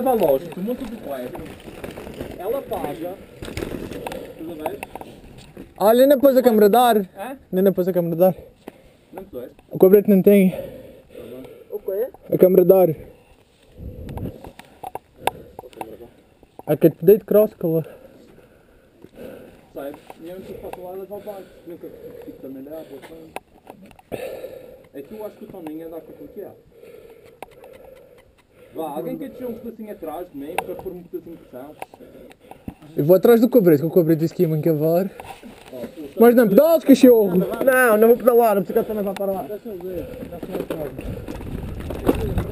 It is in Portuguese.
leva tu monta do quarto. Ela paga. Tudo bem? Olha, nem pôs a câmera dar. É? Nem pôs a câmera dar. Não sei. O cobrete não tem. O quê? A câmera dar. A que te dei de cross, calor. Sai. E eu não faço lá levar baixo. Nunca fico também da água. É que eu acho que o Toninho anda com o que é. Vá, alguém quer descer um pedacinho atrás de mim para pôr um pedacinho de pressão? Eu vou atrás do cobrete, que o cobrete disse que ia me encavar. Mas não pedalos, cachorro! Não, não vou pedalar, a bicicleta também vai para lá. Deixa eu ver. Deixa eu ver.